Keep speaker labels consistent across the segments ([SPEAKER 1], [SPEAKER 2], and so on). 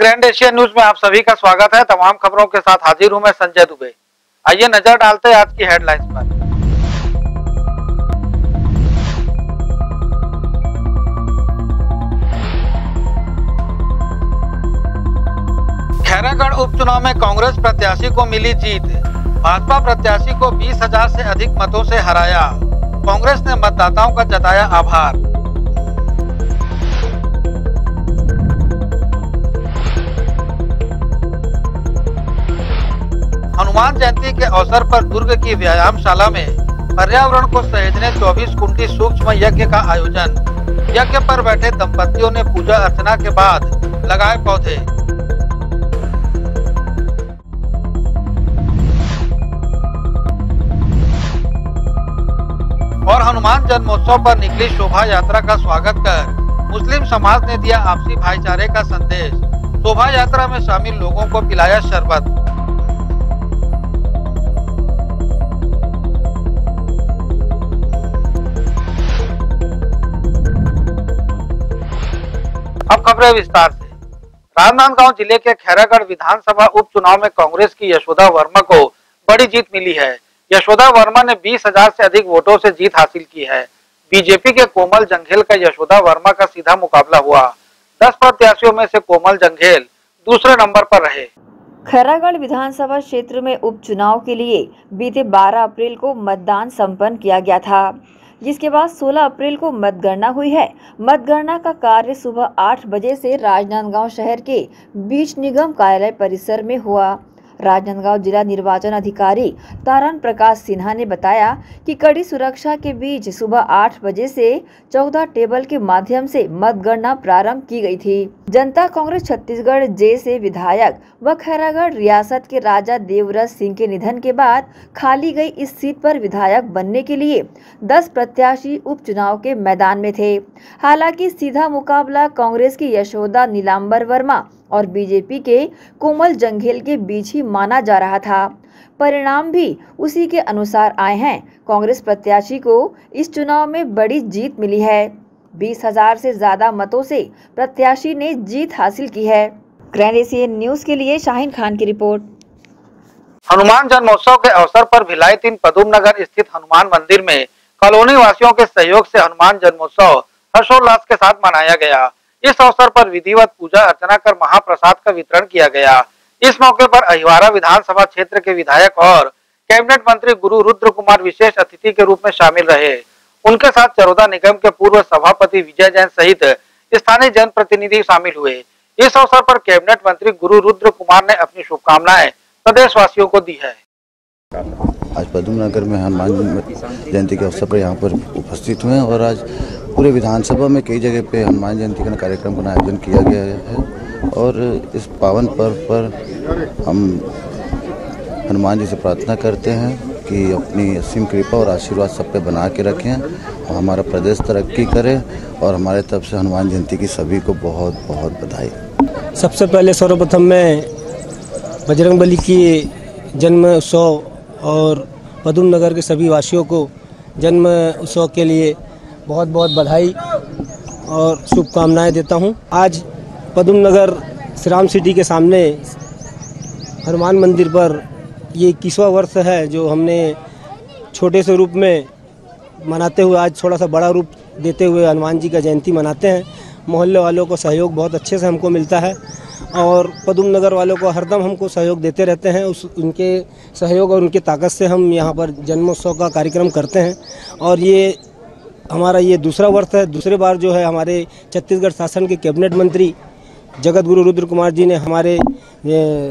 [SPEAKER 1] Grand Asia news में आप सभी का स्वागत है। तमाम खबरों के साथ हाजिर हूँ मैं संजय दुबे। आइए नज़र डालते हैं आज की हेडलाइंस पर। खैरागढ़ उपचुनाव में कांग्रेस प्रत्याशी को मिली जीत। भाजपा प्रत्याशी को 20,000 से अधिक मतों से हराया। कांग्रेस ने मतदाताओं का जताया आभार। हनुमान जयंती के अवसर पर दुर्ग की व्यायामशाला में पर्यावरण को सहेजने 24 कुंटी सूक्ष्म यज्ञ का आयोजन। यज्ञ पर बैठे दंपतियों ने पूजा अर्चना के बाद लगाए पौधे। और हनुमान जन्मोत्सव पर निकली शोभा यात्रा का स्वागत कर मुस्लिम समाज ने दिया आपसी भाईचारे का संदेश। शोभा यात्रा में शामिल लोगों को पिलाया शरबत। खबरें विस्तार से। राजनांदगांव ज़िले के खैरागढ़ विधानसभा उपचुनाव में कांग्रेस की यशोदा वर्मा को बड़ी जीत मिली है। यशोदा वर्मा ने 20,000 से अधिक वोटों से जीत हासिल की है। बीजेपी के कोमल जंघेल का यशोदा वर्मा का सीधा मुकाबला हुआ। दस प्रत्याशियों में से कोमल जंघेल दूसरे नंबर पर रहे।
[SPEAKER 2] खैरागढ़ विधानसभा क्षेत्र में उपचुनाव के लिए बीते 12 अप्रैल को मतदान संपन्न किया गया था। जिसके बाद 16 अप्रैल को मतगणना हुई है। मतगणना का कार्य सुबह 8 बजे से राजनांदगांव शहर के बीच निगम कार्यालय परिसर में हुआ। राजनांदगांव जिला निर्वाचन अधिकारी तारण प्रकाश सिन्हा ने बताया कि कड़ी सुरक्षा के बीच सुबह 8 बजे से 14 टेबल के माध्यम से मतगणना प्रारंभ की गई थी। जनता कांग्रेस छत्तीसगढ़ जे से विधायक व खैरागढ़ रियासत के राजा देवव्रत सिंह के निधन के बाद खाली गई इस सीट पर विधायक बनने के लिए 10 प्रत्याशी उपचुनाव के मैदान में थे। हालाँकि सीधा मुकाबला कांग्रेस की यशोदा नीलाम्बर वर्मा और बीजेपी के कोमल जंघेल के बीच ही माना जा रहा था। परिणाम भी उसी के अनुसार आए हैं। कांग्रेस प्रत्याशी को इस चुनाव में बड़ी जीत मिली है। बीस हज़ार से ज़्यादा मतों से प्रत्याशी ने जीत हासिल की है। ग्रैंड एशियन न्यूज़ के लिए शाहिन खान की रिपोर्ट।
[SPEAKER 1] हनुमान जन्मोत्सव के अवसर पर भिलाई तीन पदुम नगर स्थित हनुमान मंदिर में कॉलोनी वासियों के सहयोग से हनुमान जन्मोत्सव हर्षोल्लास के साथ मनाया गया। इस अवसर पर विधिवत पूजा अर्चना कर महाप्रसाद का वितरण किया गया। इस मौके पर अहिवारा विधानसभा क्षेत्र के विधायक और कैबिनेट मंत्री गुरु रुद्र कुमार विशेष अतिथि के रूप में शामिल रहे। उनके साथ चरोदा निगम के पूर्व सभापति विजय जैन सहित स्थानीय जनप्रतिनिधि शामिल हुए। इस अवसर पर कैबिनेट मंत्री गुरु रुद्र कुमार ने अपनी शुभकामनाएँ प्रदेशवासियों को दी है।
[SPEAKER 3] आज पदम नगर में हनुमान जयंती के अवसर पर यहाँ पर उपस्थित हुए और आज पूरे विधानसभा में कई जगह पे हनुमान जयंती का कार्यक्रम का आयोजन किया गया है और इस पावन पर्व पर हम हनुमान जी से प्रार्थना करते हैं कि अपनी असीम कृपा और आशीर्वाद सब पे बना के रखें और हमारा प्रदेश तरक्की करे और हमारे तरफ़ से हनुमान जयंती की सभी को बहुत बहुत बधाई।
[SPEAKER 4] सबसे पहले सर्वप्रथम मैं बजरंग बली की जन्म उत्सव और पदुम नगर के सभी वासियों को जन्म उत्सव के लिए बहुत बहुत बधाई और शुभकामनाएँ देता हूँ। आज पदुम नगर श्रीराम सिटी के सामने हनुमान मंदिर पर ये इक्कीसवा वर्ष है जो हमने छोटे से रूप में मनाते हुए आज थोड़ा सा बड़ा रूप देते हुए हनुमान जी का जयंती मनाते हैं मोहल्ले वालों को सहयोग बहुत अच्छे से हमको मिलता है और पदुम नगर वालों को हरदम हमको सहयोग देते रहते हैं उस, उनके सहयोग और उनकी ताकत से हम यहाँ पर जन्मोत्सव का कार्यक्रम करते हैं और ये हमारा ये दूसरा वर्ष है। दूसरे बार जो है हमारे छत्तीसगढ़ शासन के कैबिनेट मंत्री जगत गुरु रुद्र कुमार जी ने हमारे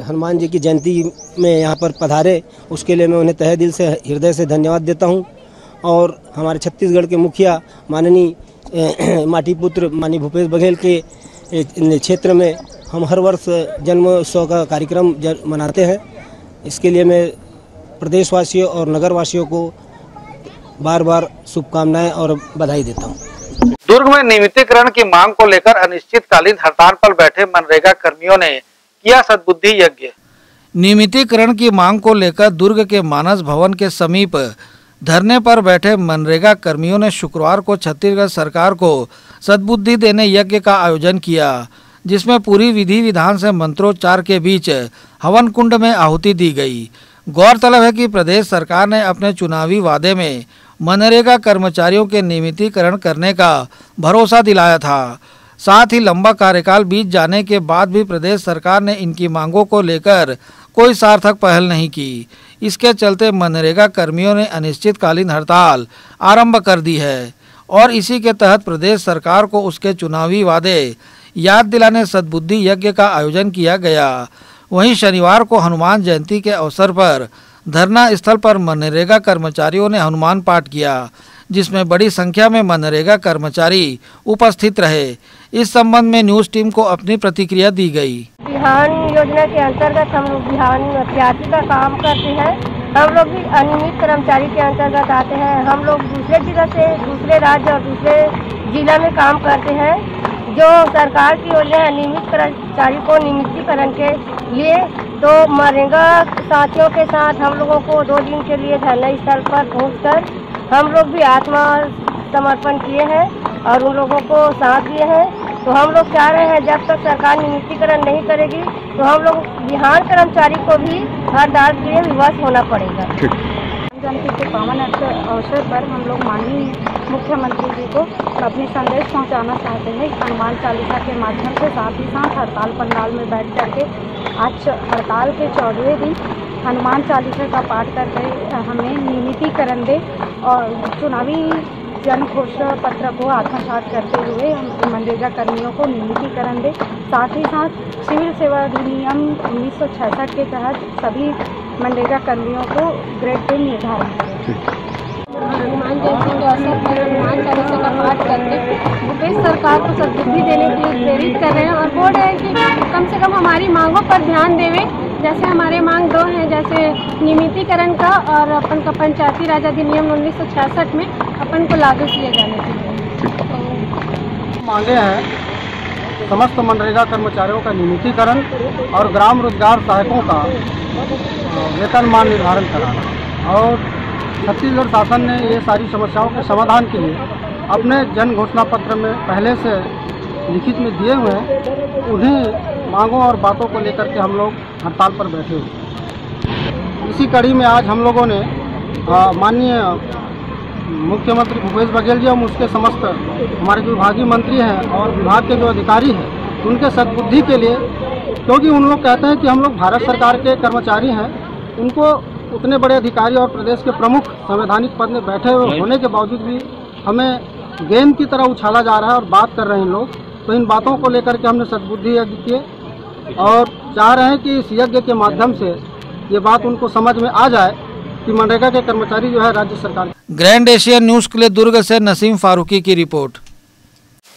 [SPEAKER 4] हनुमान जी की जयंती में यहाँ पर पधारे। उसके लिए मैं उन्हें तहे दिल से, हृदय से धन्यवाद देता हूँ। और हमारे छत्तीसगढ़ के मुखिया माननीय माटी पुत्र माननीय भूपेश बघेल के क्षेत्र में हम हर वर्ष जन्मोत्सव का कार्यक्रम मनाते हैं। इसके लिए मैं प्रदेशवासियों और नगरवासियों को बार बार शुभकामनाएँ और बधाई देता हूँ।
[SPEAKER 1] दुर्ग में नियमितीकरण की मांग को लेकर अनिश्चितकालीन हड़ताल पर बैठे मनरेगा कर्मियों ने किया सद्बुद्धि यज्ञ नियमितीकरण की मांग को लेकर दुर्ग के मानस भवन के समीप धरने पर बैठे मनरेगा कर्मियों ने शुक्रवार को छत्तीसगढ़ सरकार को सद्बुद्धि देने यज्ञ का आयोजन किया
[SPEAKER 5] जिसमें पूरी विधि विधान से मंत्रोच्चार के बीच हवन कुंड में आहुति दी गई गौरतलब है कि प्रदेश सरकार ने अपने चुनावी वादे में मनरेगा कर्मचारियों के नियमितीकरण करने का भरोसा दिलाया था। साथ ही लंबा कार्यकाल बीत जाने के बाद भी प्रदेश सरकार ने इनकी मांगों को लेकर कोई सार्थक पहल नहीं की। इसके चलते मनरेगा कर्मियों ने अनिश्चितकालीन हड़ताल आरंभ कर दी है और इसी के तहत प्रदेश सरकार को उसके चुनावी वादे याद दिलाने, सद्बुद्धि यज्ञ का आयोजन किया गया। वहीं शनिवार को हनुमान जयंती के अवसर पर धरना स्थल पर मनरेगा कर्मचारियों ने हनुमान पाठ किया, जिसमें बड़ी संख्या में मनरेगा कर्मचारी उपस्थित रहे। इस संबंध में न्यूज़ टीम को अपनी प्रतिक्रिया दी गई।
[SPEAKER 6] बिहान योजना के अंतर्गत हम लोग बिहान अभ्यार्थी का काम करते हैं। हम लोग भी अनियमित कर्मचारी के अंतर्गत आते हैं। हम लोग दूसरे जिला से दूसरे राज्य और दूसरे जिला में काम करते हैं। जो सरकार की योजना नियमित कर्मचारी को नियमितीकरण के लिए तो मरेगा। साथियों के साथ हम लोगों को दो दिन के लिए धरना स्थल पर पहुंचकर हम लोग भी आत्मा समर्पण किए हैं और उन लोगों को साथ दिए हैं। तो हम लोग चाह रहे हैं, जब तक सरकार नियमितीकरण नहीं करेगी तो हम लोग बिहार कर्मचारी को भी हड़ताल के लिए विवश होना पड़ेगा।
[SPEAKER 7] जयंती के पावन अवसर पर हम लोग माननीय मुख्यमंत्री जी को अपनी संदेश पहुंचाना चाहते हैं। हनुमान चालीसा के माध्यम से साथ ही साथ हड़ताल पंडाल में बैठ करके आज हड़ताल के चौदहवें दिन हनुमान चालीसा का पाठ करके हमें नियमितीकरण दे और चुनावी जन घोषणा पत्र को आत्मसात करते हुए हम मनरेगा कर्मियों को नियमितीकरण दे। साथ ही साथ सिविल सेवा अधिनियम उन्नीस सौ छियासठ के तहत सभी मनरेगा कर्मियों को ग्रेड पे निर्धारण करें
[SPEAKER 6] हनुमान जयंती के अवसर पर हनुमान चालीसा का पाठ करके भूपेश सरकार को सद्बुद्धि देने के लिए प्रेरित कर रहे हैं और बोल रहे हैं कि कम से कम हमारी मांगों पर ध्यान देवे। जैसे हमारे मांग दो हैं जैसे नियमितीकरण का और अपन का पंचायती राज अधिनियम उन्नीस सौ छियासठ में अपन को लागू किए जाने के लिए।
[SPEAKER 8] मांगे हैं समस्त मनरेगा कर्मचारियों का नियमितीकरण और ग्राम रोज़गार सहायकों का वेतनमान निर्धारण कराना। और छत्तीसगढ़ शासन ने ये सारी समस्याओं के समाधान के लिए अपने जन घोषणा पत्र में पहले से लिखित में दिए हुए हैं। उन्हीं मांगों और बातों को लेकर के हम लोग हड़ताल पर बैठे हुए इसी कड़ी में आज हम लोगों ने माननीय मुख्यमंत्री भूपेश बघेल जी और उसके समस्त हमारे जो विभागीय मंत्री हैं और विभाग के जो अधिकारी हैं उनके सद्बुद्धि के लिए, क्योंकि उन लोग कहते हैं कि हम लोग भारत सरकार के कर्मचारी हैं, उनको उतने बड़े अधिकारी और प्रदेश के प्रमुख संवैधानिक पद में बैठे हुए होने के बावजूद भी हमें गेंद की तरह उछाला जा रहा है और बात कर रहे हैं लोग। तो इन बातों को लेकर के हमने सद्बुद्धि यज्ञ किए और चाह रहे हैं कि इस यज्ञ के माध्यम से ये बात उनको समझ में आ जाए कि मनरेगा के कर्मचारी जो है राज्य सरकार
[SPEAKER 5] ग्रैंड एशियन न्यूज़ के लिए दुर्ग से नसीम फारूकी की रिपोर्ट।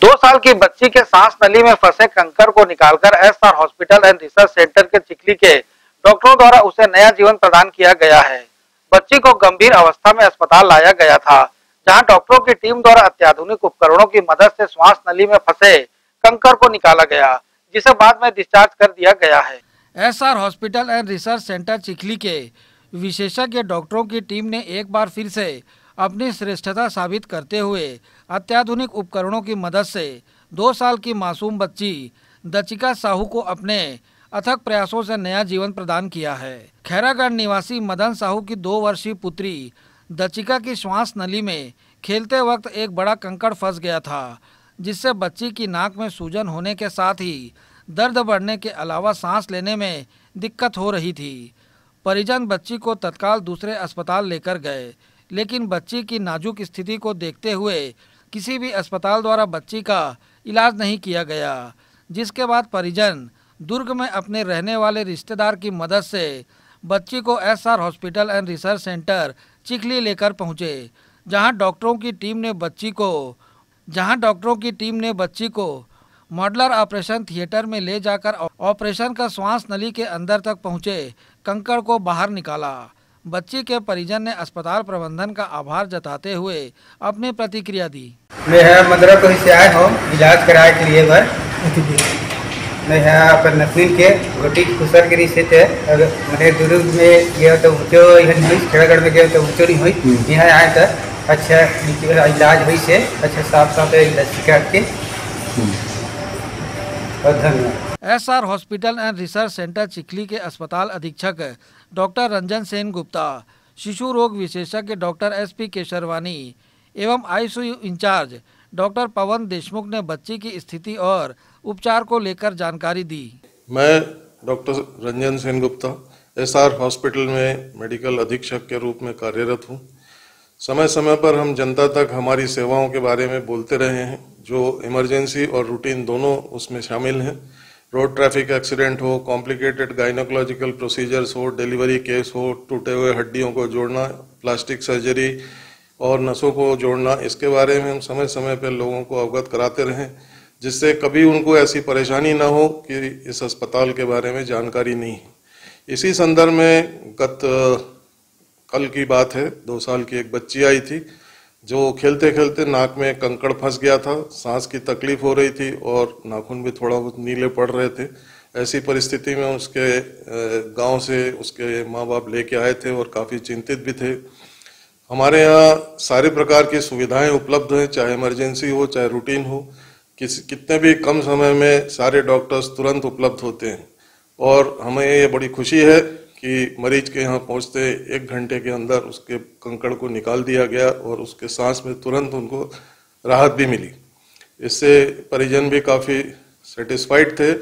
[SPEAKER 5] दो साल की बच्ची के सांस नली में फंसे कंकर को निकालकर S R hospital and research centre के चिखली के डॉक्टरों द्वारा उसे नया जीवन प्रदान किया गया है। बच्ची को गंभीर अवस्था में अस्पताल लाया गया था, जहाँ डॉक्टरों की टीम द्वारा अत्याधुनिक उपकरणों की मदद से श्वास नली में फंसे कंकर को निकाला गया, जिसे बाद में डिस्चार्ज कर दिया गया है। S R hospital and research centre Chikhli के विशेषज्ञ डॉक्टरों की टीम ने एक बार फिर से अपनी श्रेष्ठता साबित करते हुए अत्याधुनिक उपकरणों की मदद से दो साल की मासूम बच्ची दचिका साहू को अपने अथक प्रयासों से नया जीवन प्रदान किया है। खैरागढ़ निवासी मदन साहू की दो वर्षीय पुत्री दचिका की श्वास नली में खेलते वक्त एक बड़ा कंकड़ फंस गया था, जिससे बच्ची की नाक में सूजन होने के साथ ही दर्द बढ़ने के अलावा सांस लेने में दिक्कत हो रही थी। परिजन बच्ची को तत्काल दूसरे अस्पताल लेकर गए, लेकिन बच्ची की नाजुक स्थिति को देखते हुए किसी भी अस्पताल द्वारा बच्ची का इलाज नहीं किया गया, जिसके बाद परिजन दुर्ग में अपने रहने वाले रिश्तेदार की मदद से बच्ची को SR hospital and research centre Chikhli लेकर पहुँचे, जहाँ डॉक्टरों की टीम ने बच्ची को, जहाँ डॉक्टरों की टीम ने बच्ची को मॉडलर ऑपरेशन थिएटर में ले जाकर ऑपरेशन का श्वास नली के अंदर तक पहुँचे, कंकड़ को बाहर निकाला। बच्ची के परिजन ने अस्पताल प्रबंधन का आभार जताते हुए अपनी प्रतिक्रिया दी।
[SPEAKER 9] मैं मदरा को से आए हो इलाज कराए के लिए घर। मैं यहाँ पर नसमीन के गोटी खुसर गिरी से थे मैंने दुर्ग में गया तो ऊँचो यहाँ हुई खेड़ागढ़ में गया तो ऊँचो नहीं हुई। यहाँ आए तो अच्छा इलाज हुई से अच्छा साफ़ साफ़ इलाज के। और धन्यवाद।
[SPEAKER 1] S R hospital and research centre Chikhli के अस्पताल अधीक्षक डॉक्टर रंजन सेन गुप्ता, शिशु रोग विशेषज्ञ डॉक्टर एस पी केशरवानी एवं ICU incharge doctor Pawan Deshmukh ने बच्ची की स्थिति और उपचार को लेकर जानकारी दी।
[SPEAKER 10] मैं doctor Ranjan Sen Gupta S R hospital में मेडिकल अधीक्षक के रूप में कार्यरत हूँ। समय समय पर हम जनता तक हमारी सेवाओं के बारे में बोलते रहे हैं, जो इमरजेंसी और रूटीन दोनों उसमें शामिल हैं। रोड ट्रैफ़िक एक्सीडेंट हो कॉम्प्लिकेटेड गाइनोकोलॉजिकल प्रोसीजर्स हो डिलीवरी केस हो, टूटे हुए हड्डियों को जोड़ना प्लास्टिक सर्जरी और नसों को जोड़ना, इसके बारे में हम समय समय पर लोगों को अवगत कराते रहें, जिससे कभी उनको ऐसी परेशानी ना हो कि इस अस्पताल के बारे में जानकारी नहीं इसी संदर्भ में गत, कल की बात है, दो साल की एक बच्ची आई थी जो खेलते खेलते नाक में कंकड़ फंस गया था, सांस की तकलीफ़ हो रही थी और नाखून भी थोड़ा बहुत नीले पड़ रहे थे। ऐसी परिस्थिति में उसके गाँव से उसके माँ बाप लेके आए थे और काफ़ी चिंतित भी थे। हमारे यहाँ सारे प्रकार की सुविधाएँ उपलब्ध हैं, चाहे इमरजेंसी हो, चाहे रूटीन हो। किस, कितने भी कम समय में सारे डॉक्टर्स तुरंत उपलब्ध होते हैं। और हमें ये बड़ी खुशी है कि मरीज़ के यहाँ पहुँचते एक घंटे के अंदर उसके कंकड़ को निकाल दिया गया और उसके सांस में तुरंत उनको राहत भी मिली। इससे परिजन भी काफ़ी सेटिस्फाइड थे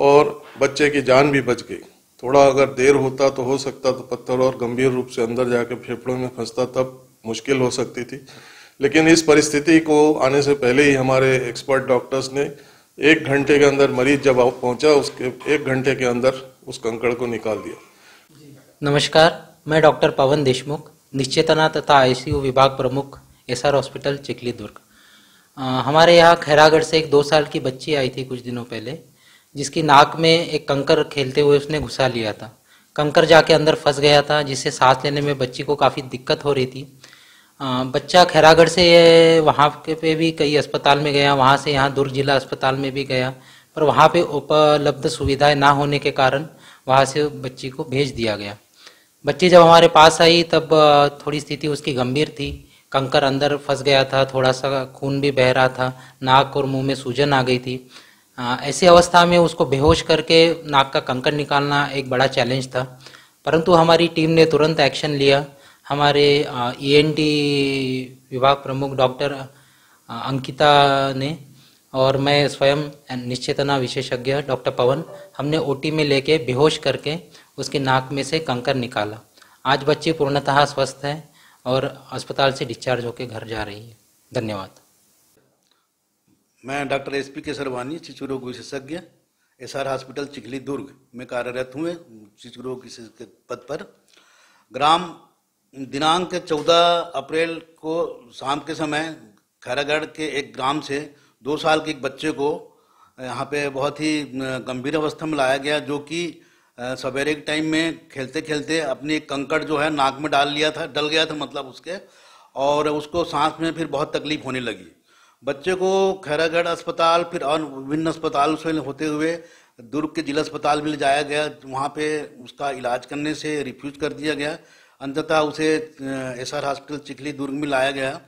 [SPEAKER 10] और बच्चे की जान भी बच गई। थोड़ा अगर देर होता तो हो सकता तो पत्थर और गंभीर रूप से अंदर जाके फेफड़ों में फंसता तब मुश्किल हो सकती थी। लेकिन इस परिस्थिति को आने से पहले ही हमारे एक्सपर्ट डॉक्टर्स ने एक घंटे के अंदर मरीज़ जब पहुँचा, उसके एक घंटे के अंदर उस कंकड़ को निकाल दिया।
[SPEAKER 11] नमस्कार मैं डॉक्टर पवन देशमुख निश्चेतना तथा आईसीयू विभाग प्रमुख एसआर हॉस्पिटल चिखली दुर्ग। हमारे यहाँ खैरागढ़ से एक दो साल की बच्ची आई थी कुछ दिनों पहले जिसकी नाक में एक कंकर खेलते हुए उसने घुसा लिया था। कंकर जाके अंदर फंस गया था जिससे सांस लेने में बच्ची को काफ़ी दिक्कत हो रही थी। आ, बच्चा खैरागढ़ से वहाँ के पे भी कई अस्पताल में गया वहाँ से यहाँ दुर्ग जिला अस्पताल में भी गया पर वहाँ पे उपलब्ध सुविधाएँ ना होने के कारण वहाँ से बच्ची को भेज दिया गया। बच्ची जब हमारे पास आई, तब थोड़ी स्थिति उसकी गंभीर थी। कंकर अंदर फंस गया था थोड़ा सा खून भी बह रहा था, नाक और मुँह में सूजन आ गई थी। ऐसी अवस्था में उसको बेहोश करके नाक का कंकर निकालना एक बड़ा चैलेंज था। परंतु हमारी टीम ने तुरंत एक्शन लिया। हमारे ईएनटी e विभाग प्रमुख डॉक्टर अंकिता ने और मैं स्वयं निश्चेतना विशेषज्ञ डॉक्टर पवन, हमने ओटी में लेके बेहोश करके उसकी नाक में से कंकर निकाला। आज बच्ची पूर्णतः स्वस्थ है और अस्पताल से डिस्चार्ज होकर घर जा रही है। धन्यवाद।
[SPEAKER 3] मैं डॉक्टर एस पी के सरवानी, शिशु रोग विशेषज्ञ S R hospital, Chikhli Durg में कार्यरत हुए शिशु रोग के पद पर। ग्राम दिनांक 14 अप्रैल को शाम के समय खैरागढ़ के एक ग्राम से दो साल के एक बच्चे को यहाँ पे बहुत ही गंभीर अवस्था में लाया गया, जो कि सवेरे के टाइम में खेलते खेलते अपनी कंकड़ जो है नाक में डाल लिया था, डल गया था मतलब उसके, और उसको सांस में फिर बहुत तकलीफ़ होने लगी। बच्चे को खैरागढ़ अस्पताल, फिर और विभिन्न अस्पताल से होते हुए दुर्ग के जिला अस्पताल में ले जाया गया, वहाँ पे उसका इलाज करने से रिफ्यूज कर दिया गया। अंततः उसे S R hospital Chikhli Durg में लाया गया।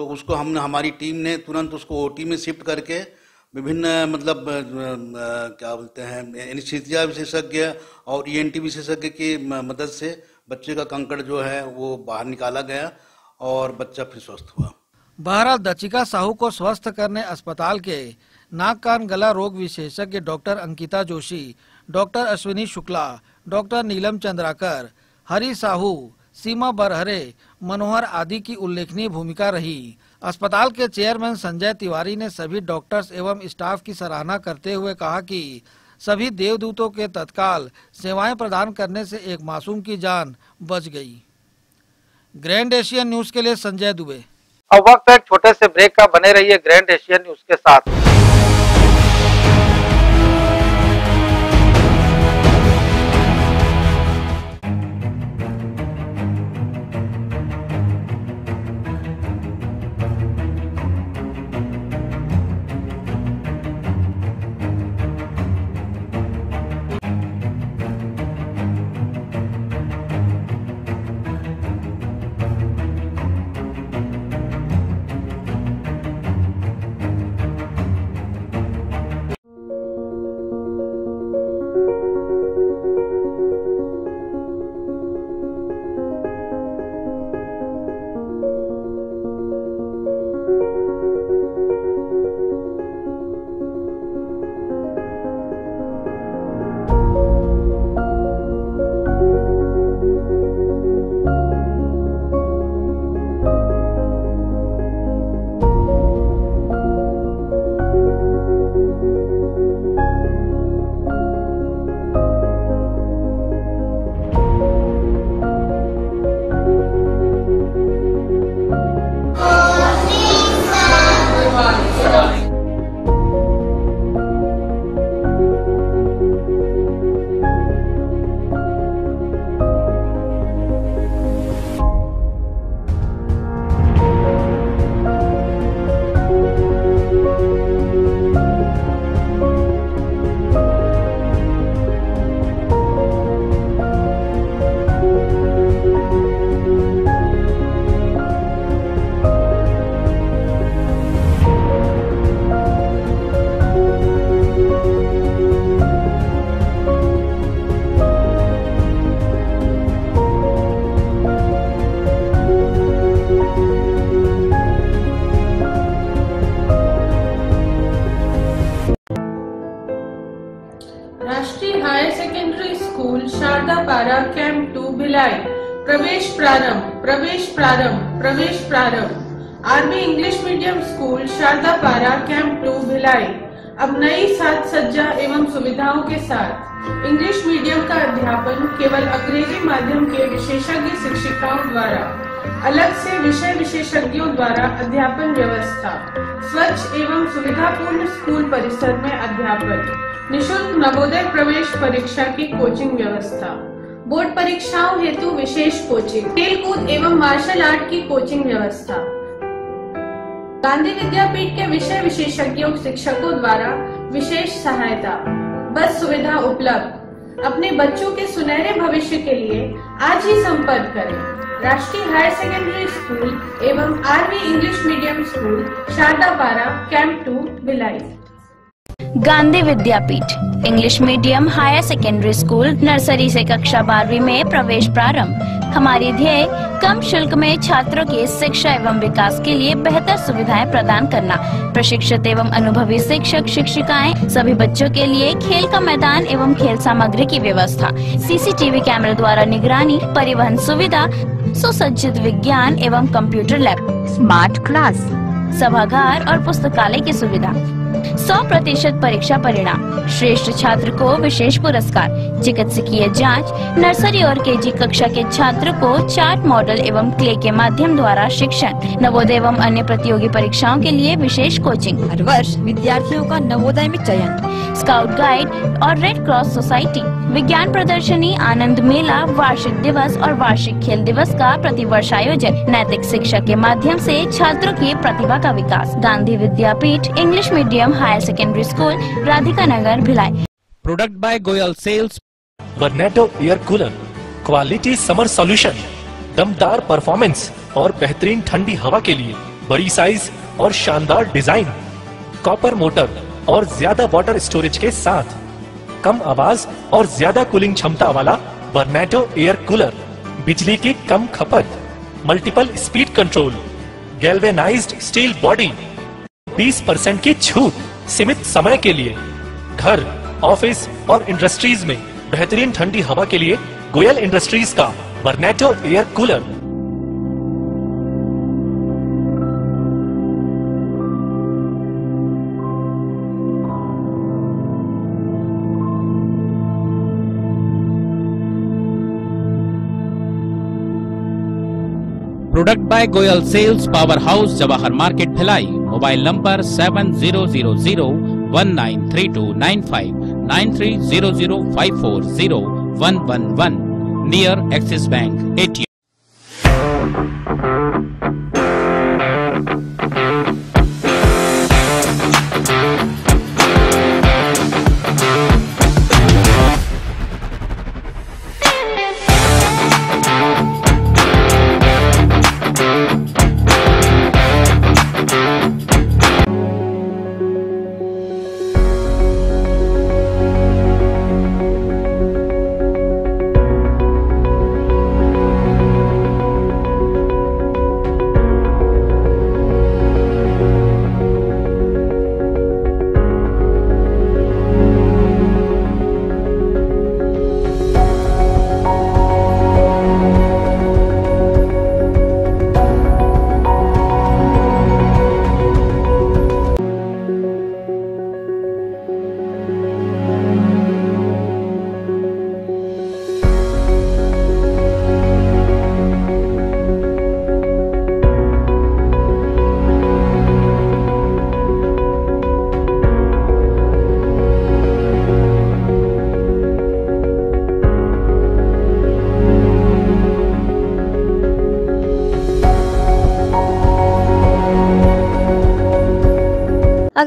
[SPEAKER 3] तो उसको हमने, हमारी टीम ने तुरंत उसको ओटी में शिफ्ट करके विभिन्न मतलब क्या बोलते हैं, एनिस्थीसिया विशेषज्ञ और ईएनटी e विशेषज्ञ की मदद से बच्चे का कंकड़ जो है वो बाहर निकाला गया और बच्चा फिर स्वस्थ हुआ।
[SPEAKER 1] बहरहाल दचिका साहू को स्वस्थ करने अस्पताल के नाक कान गला रोग विशेषज्ञ doctor Ankita Joshi, doctor Ashwini Shukla, doctor Neelam Chandrakar, Hari Sahu Seema Barhare Manohar आदि की उल्लेखनीय भूमिका रही। अस्पताल के चेयरमैन संजय तिवारी ने सभी डॉक्टर्स एवं स्टाफ की सराहना करते हुए कहा कि सभी देवदूतों के तत्काल सेवाएँ प्रदान करने से एक मासूम की जान बच गई। ग्रैंड एशियन न्यूज़ के लिए संजय दुबे। अब वक्त एक छोटे से ब्रेक का, बने रहिए ग्रैंड एशियन न्यूज़ के साथ।
[SPEAKER 12] साज सज्जा एवं सुविधाओं के साथ इंग्लिश मीडियम का अध्यापन केवल अंग्रेज़ी माध्यम के विशेषज्ञ शिक्षिकाओं द्वारा, अलग से विषय विशेषज्ञों द्वारा अध्यापन व्यवस्था, स्वच्छ एवं सुविधापूर्ण स्कूल परिसर में अध्यापन, निशुल्क नवोदय प्रवेश परीक्षा की कोचिंग व्यवस्था, बोर्ड परीक्षाओं हेतु विशेष कोचिंग खेल कूद एवं मार्शल आर्ट की कोचिंग व्यवस्था। गांधी विद्यापीठ के विषय विशेषज्ञों, शिक्षकों द्वारा विशेष सहायता, बस सुविधा उपलब्ध। अपने बच्चों के सुनहरे भविष्य के लिए आज ही संपर्क करें। राष्ट्रीय हायर सेकेंडरी स्कूल एवं army English medium school Sharda Para camp two
[SPEAKER 13] Bhilai. Gandhi Vidyapeeth English medium higher secondary school nursery से कक्षा बारहवीं में प्रवेश प्रारंभ। हमारी ध्येय कम शुल्क में छात्रों के शिक्षा एवं विकास के लिए बेहतर सुविधाएँ प्रदान करना। प्रशिक्षित एवं अनुभवी शिक्षक शिक्षिकाएँ सभी बच्चों के लिए खेल का मैदान एवं खेल सामग्री की व्यवस्था। सीसीटीवी कैमरे द्वारा निगरानी परिवहन सुविधा सुसज्जित विज्ञान एवं कंप्यूटर लैब स्मार्ट क्लास सभागार और पुस्तकालय की सुविधा। 100 प्रतिशत परीक्षा परिणाम। श्रेष्ठ छात्र को विशेष पुरस्कार। चिकित्सकीय जाँच, नर्सरी और केजी कक्षा के छात्र को चार्ट मॉडल एवं क्ले के माध्यम द्वारा शिक्षण, नवोदय एवं अन्य प्रतियोगी परीक्षाओं के लिए विशेष कोचिंग। हर वर्ष विद्यार्थियों का नवोदय में चयन। स्काउट गाइड और रेड क्रॉस सोसाइटी। विज्ञान प्रदर्शनी, आनंद मेला, वार्षिक दिवस और वार्षिक खेल दिवस का प्रतिवर्ष आयोजन। नैतिक शिक्षा के माध्यम से छात्रों की प्रतिभा का विकास। Gandhi Vidyapeeth, English medium higher secondary school Radhika Nagar Bhilai
[SPEAKER 14] product by Goyal sales वर्नेटो air cooler quality summer solution दमदार परफॉर्मेंस और बेहतरीन ठंडी हवा के लिए बड़ी साइज़ और शानदार डिज़ाइन कॉपर मोटर और ज़्यादा वाटर स्टोरेज के साथ. कम आवाज़ और ज़्यादा कूलिंग क्षमता वाला बर्नेटो एयर कूलर बिजली की कम खपत. Multiple speed control galvanised steel body 20 percent की छूट सीमित समय के लिए। घर, ऑफ़िस और इंडस्ट्रीज़ में बेहतरीन ठंडी हवा के लिए गोयल इंडस्ट्रीज़ का बर्नेटो air cooler.
[SPEAKER 15] Product by Goyal sales power house Jawahar market Bhilai mobile number seven zero zero zero one nine three two nine five, nine three zero zero five four zero one one one, near Axis bank ATM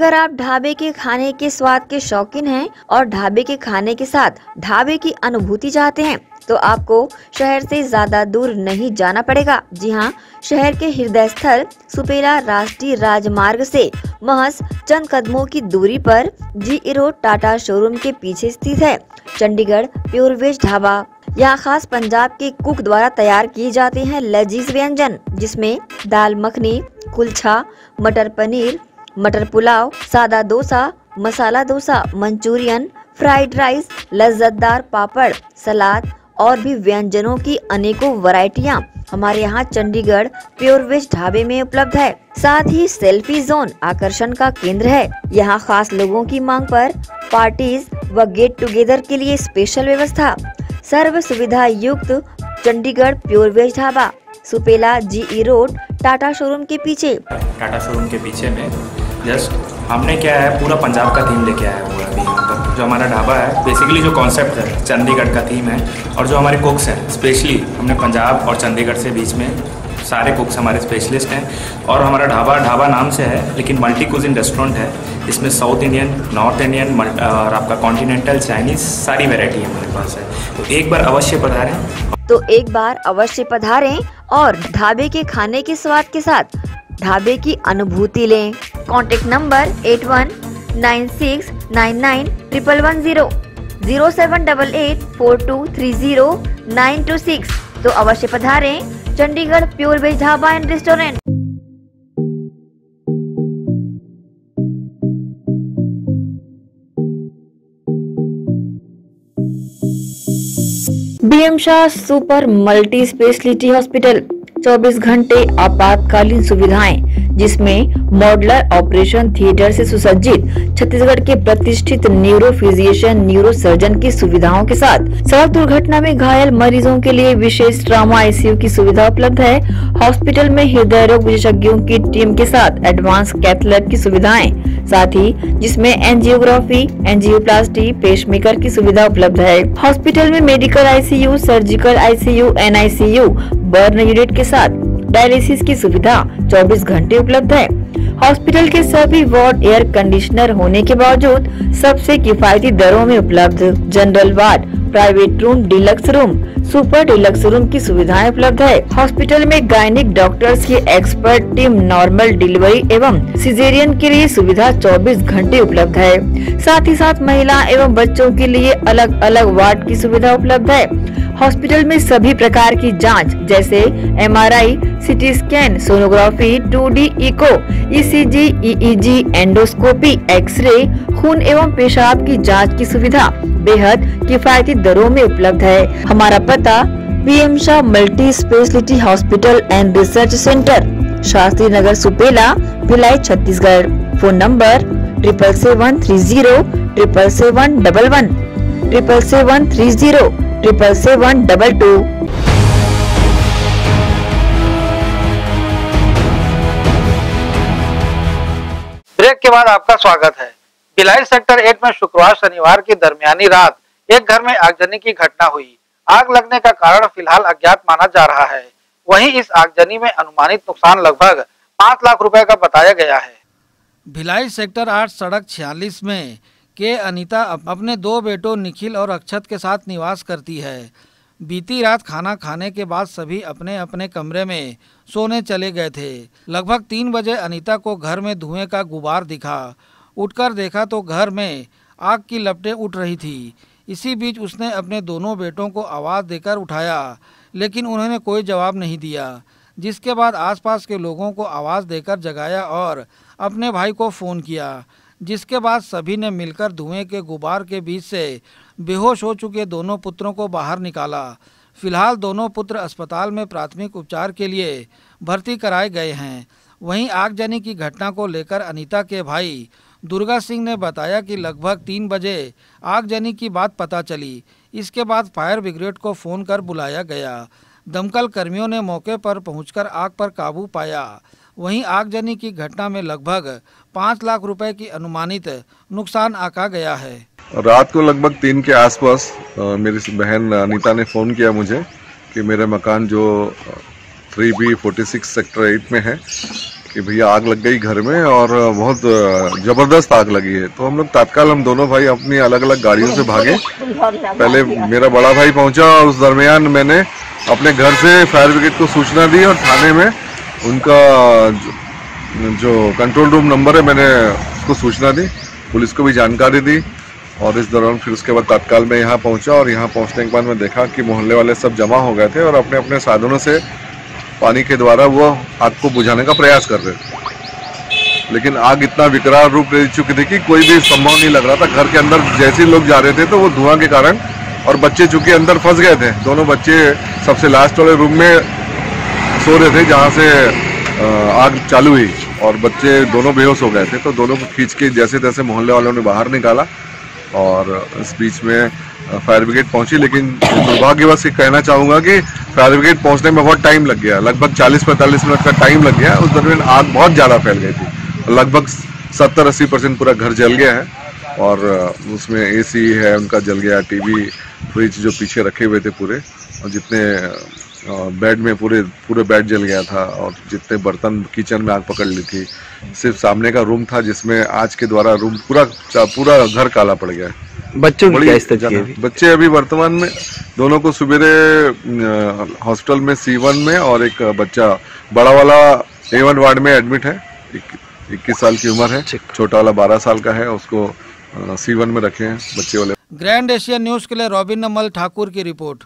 [SPEAKER 2] अगर आप ढाबे के खाने के स्वाद के शौकीन हैं और ढाबे के खाने के साथ ढाबे की अनुभूति चाहते हैं तो आपको शहर से ज़्यादा दूर नहीं जाना पड़ेगा। जी हाँ शहर के हृदय स्थल सुपेला राष्ट्रीय राजमार्ग से महज चंद कदमों की दूरी पर जी रोड टाटा शोरूम के पीछे स्थित है। चंडीगढ़ प्योर वेज ढाबा यहाँ खास पंजाब के कुक द्वारा तैयार किए जाते हैं लजीज व्यंजन, जिसमें दाल मखनी, कुलछा, मटर पनीर मटर पुलाव, सादा dosa, masala dosa, Manchurian, fried rice, लज्जतदार papad, सलाद और भी व्यंजनों की अनेकों वैरायटियाँ हमारे यहाँ चंडीगढ़ प्योर वेज ढाबे में उपलब्ध है। साथ ही सेल्फी जोन आकर्षण का केंद्र है। यहाँ खास लोगों की मांग पर पार्टीज़ व गेट टुगेदर के लिए स्पेशल व्यवस्था। सर्व सुविधा युक्त Chandigarh pure veg dhaba, Supela GE road, Tata showroom के पीछे।
[SPEAKER 16] टाटा शोरूम के पीछे में जस्ट हमने क्या है, पूरा पंजाब का थीम लेके आया हुआ है अभी यहाँ पर जो हमारा ढाबा है बेसिकली जो कॉन्सेप्ट है, चंडीगढ़ का थीम है। और जो हमारे कुक्स हैं स्पेशली हमने पंजाब और चंडीगढ़ से बीच में सारे कुक्स हमारे स्पेशलिस्ट हैं। और हमारा ढाबा ढाबा नाम से है, लेकिन मल्टी कुजिन रेस्टोरेंट है। इसमें साउथ इंडियन नॉर्थ इंडियन और आपका कॉन्टिनेंटल चाइनीज़ सारी वेराइटी हमारे पास है। तो एक बार अवश्य पधारें।
[SPEAKER 2] तो एक बार अवश्य पधारें और ढाबे के खाने के स्वाद के साथ ढाबे की अनुभूति लें। Contact number eight one nine six nine nine triple one zero zero seven double eight four two three zero nine two six तो अवश्य पधारें Chandigarh pure veg dhaba and restaurant. BM Shah super multi speciality hospital. 24 घंटे आपातकालीन सुविधाएँ, जिसमें modeller operation theatre से सुसज्जित, छत्तीसगढ़ के प्रतिष्ठित न्यूरो फिजिशियन न्यूरो सर्जन की सुविधाओं के साथ। सड़क दुर्घटना में घायल मरीजों के लिए विशेष ट्रामा आईसीयू की सुविधा उपलब्ध है। हॉस्पिटल में हृदय रोग विशेषज्ञों की टीम के साथ एडवांस कैथ की सुविधाएँ, साथ ही जिसमें एंजियोग्राफी, एंजियोप्लास्टी पेसमेकर की सुविधा उपलब्ध है। हॉस्पिटल में medical ICU, surgical ICU, NICU burn unit के साथ डायलिसिस की सुविधा 24 घंटे उपलब्ध है। हॉस्पिटल के सभी वार्ड एयर कंडीशनर होने के बावजूद सबसे किफायती दरों में उपलब्ध general ward private room deluxe room super deluxe room की सुविधाएँ उपलब्ध है। हॉस्पिटल में गायनिक डॉक्टर्स की एक्सपर्ट टीम नॉर्मल डिलीवरी एवं सिजेरियन के लिए सुविधा 24 घंटे उपलब्ध है। साथ ही साथ महिला एवं बच्चों के लिए अलग अलग वार्ड की सुविधा उपलब्ध है। हॉस्पिटल में सभी प्रकार की जाँच जैसे MRI, CT scan sonography 2D echo ECG EEG endoscopy X ray खून एवं पेशाब की जाँच की सुविधा बेहद किफायती दरों में उपलब्ध है। हमारा पता PM Shah multi speciality hospital and research centre Shastri Nagar Supela Bhilai Chhattisgarh. Phone number triple seven three zero triple seven double one triple seven three zero triple seven double two
[SPEAKER 1] break के बाद आपका स्वागत है। Bhilai sector eight में शुक्रवार शनिवार की दरमियानी रात एक घर में आगजनी की घटना हुई। आग लगने का कारण फ़िलहाल अज्ञात माना जा रहा है। वहीं इस आगजनी में अनुमानित नुकसान लगभग पाँच लाख रुपए का बताया गया है।
[SPEAKER 5] भिलाई सेक्टर आठ सड़क छियालीस में के अनीता अपने दो बेटों निखिल और अक्षत के साथ निवास करती है। बीती रात खाना खाने के बाद सभी अपने अपने कमरे में सोने चले गए थे। लगभग तीन बजे अनीता को घर में धुएँ का गुबार दिखा। उठकर देखा तो घर में आग की लपटें उठ रही थी। इसी बीच उसने अपने दोनों बेटों को आवाज़ देकर उठाया, लेकिन उन्होंने कोई जवाब नहीं दिया, जिसके बाद आसपास के लोगों को आवाज़ देकर जगाया और अपने भाई को फ़ोन किया। जिसके बाद सभी ने मिलकर धुएँ के गुबार के बीच से बेहोश हो चुके दोनों पुत्रों को बाहर निकाला। फ़िलहाल दोनों पुत्र अस्पताल में प्राथमिक उपचार के लिए भर्ती कराए गए हैं। वहीं आगजनी की घटना को लेकर अनीता के भाई दुर्गा सिंह ने बताया कि लगभग तीन बजे आगजनी की बात पता चली। इसके बाद फायर ब्रिगेड को फ़ोन कर बुलाया गया। दमकल कर्मियों ने मौके पर पहुंचकर आग पर काबू पाया। वहीं आगजनी की घटना में लगभग पाँच लाख रुपए की अनुमानित नुकसान आका गया है।
[SPEAKER 17] रात को लगभग तीन के आसपास मेरी बहन अनीता ने फ़ोन किया मुझे कि मेरे मकान जो three B forty six sector eight में है, कि भैया आग लग गई घर में और बहुत ज़बरदस्त आग लगी है। तो हम लोग तत्काल हम दोनों भाई अपनी अलग अलग गाड़ियों से भागे। पहले मेरा बड़ा भाई पहुँचा और उस दरमियान मैंने अपने घर से फायर ब्रिगेड को सूचना दी और थाने में उनका जो कंट्रोल रूम नंबर है, मैंने उसको सूचना दी, पुलिस को भी जानकारी दी, और इस दौरान फिर उसके बाद तत्काल मैं यहाँ पहुँचा, और यहाँ पहुँचने के बाद मैं देखा कि मोहल्ले वाले सब जमा हो गए थे, और अपने अपने साधनों से पानी के द्वारा वो आग को बुझाने का प्रयास कर रहे थे। लेकिन आग इतना विकराल रूप ले चुकी थी कि कोई भी संभव नहीं लग रहा था। घर के अंदर जैसे लोग जा रहे थे तो वो धुआँ के कारण और बच्चे चूँकि अंदर फंस गए थे, दोनों बच्चे सबसे लास्ट वाले रूम में सो रहे थे, जहाँ से आग चालू हुई। और बच्चे दोनों बेहोश हो गए थे तो दोनों को खींच के जैसे तैसे मोहल्ले वालों ने बाहर निकाला और इस बीच में फायर ब्रिगेड पहुँची, लेकिन दुर्भाग्यवश कहना चाहूँगा कि फायर ब्रिगेड पहुँचने में बहुत टाइम लग गया। लगभग 40-45 मिनट का टाइम लग गया। उस दरमियान आग बहुत ज़्यादा फैल गई थी। लगभग 70-80 परसेंट पूरा घर जल गया है और उसमें एसी है, उनका जल गया टीवी फ्रिज जो पीछे रखे हुए थे पूरे, और जितने अ, बेड में पूरे पूरे बेड जल गया था और जितने बर्तन किचन में आग पकड़ ली थी सिर्फ़ सामने का रूम था जिसमें आज के द्वारा रूम पूरा पूरा घर काला पड़ गया है।
[SPEAKER 18] बच्चों की क्या स्थिति है? अभी?
[SPEAKER 17] बच्चे अभी वर्तमान में दोनों को सवेरे हॉस्पिटल में सी वन में और एक बच्चा बड़ा वाला ए वन वार्ड में एडमिट है। इक्कीस साल की उम्र है छोटा वाला बारह साल का है उसको सी वन में रखे हैं बच्चे वाले।
[SPEAKER 19] ग्रैंड एशिया न्यूज़ के लिए रॉबिन नमल ठाकुर की रिपोर्ट।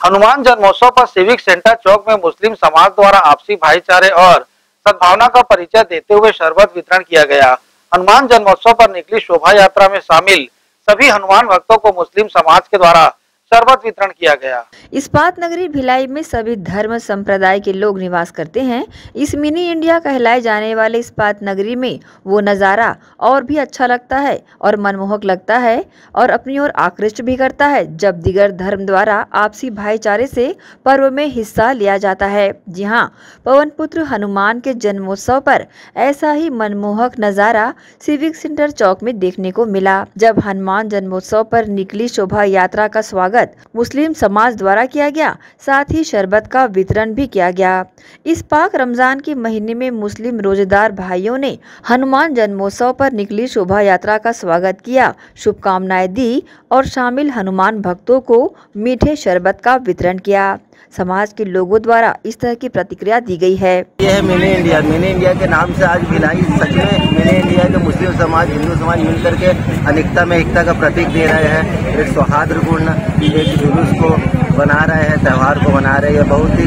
[SPEAKER 1] हनुमान जन्मोत्सव पर सिविक सेंटर चौक में मुस्लिम समाज द्वारा आपसी भाईचारे और सद्भावना का परिचय देते हुए शरबत वितरण किया गया। हनुमान जन्मोत्सव पर निकली शोभा यात्रा में शामिल सभी हनुमान भक्तों को मुस्लिम समाज के द्वारा शरबत वितरण किया गया।
[SPEAKER 2] इस्पात नगरी भिलाई में सभी धर्म संप्रदाय के लोग निवास करते हैं। इस मिनी इंडिया कहलाए जाने वाले इस्पात नगरी में वो नज़ारा और भी अच्छा लगता है और मनमोहक लगता है और अपनी ओर आकृष्ट भी करता है, जब दिगर धर्म द्वारा आपसी भाईचारे से पर्व में हिस्सा लिया जाता है। जी हाँ पवन पुत्र हनुमान के जन्मोत्सव पर ऐसा ही मनमोहक नज़ारा सिविक सेंटर चौक में देखने को मिला। जब हनुमान जन्मोत्सव पर निकली शोभा यात्रा का स्वागत मुस्लिम समाज द्वारा किया गया, साथ ही शरबत का वितरण भी किया गया। इस पाक रमज़ान के महीने में मुस्लिम रोजेदार भाइयों ने हनुमान जन्मोत्सव पर निकली शोभा यात्रा का स्वागत किया। शुभकामनाएँ दी और शामिल हनुमान भक्तों को मीठे शरबत का वितरण किया। समाज के लोगों द्वारा इस तरह की प्रतिक्रिया दी गई है।
[SPEAKER 18] ये है मिनी इंडिया मिनी इंडिया के नाम से आज भिलाई सच में। मिनी इंडिया के मुस्लिम समाज हिंदू समाज मिलकर के अनेकता में एकता का प्रतीक दे रहे हैं। एक सौहार्दपूर्ण एक जुलूस को बना रहे हैं त्यौहार को बना रहे हैं। बहुत ही